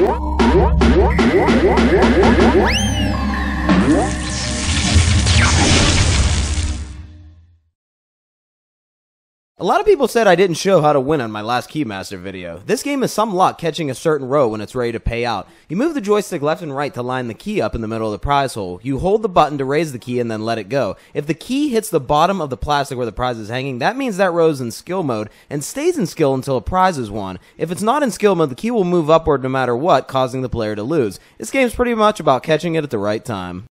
What? What? What? A lot of people said I didn't show how to win on my last Key Master video. This game is some luck catching a certain row when it's ready to pay out. You move the joystick left and right to line the key up in the middle of the prize hole. You hold the button to raise the key and then let it go. If the key hits the bottom of the plastic where the prize is hanging, that means that row is in skill mode and stays in skill until a prize is won. If it's not in skill mode, the key will move upward no matter what, causing the player to lose. This game's pretty much about catching it at the right time.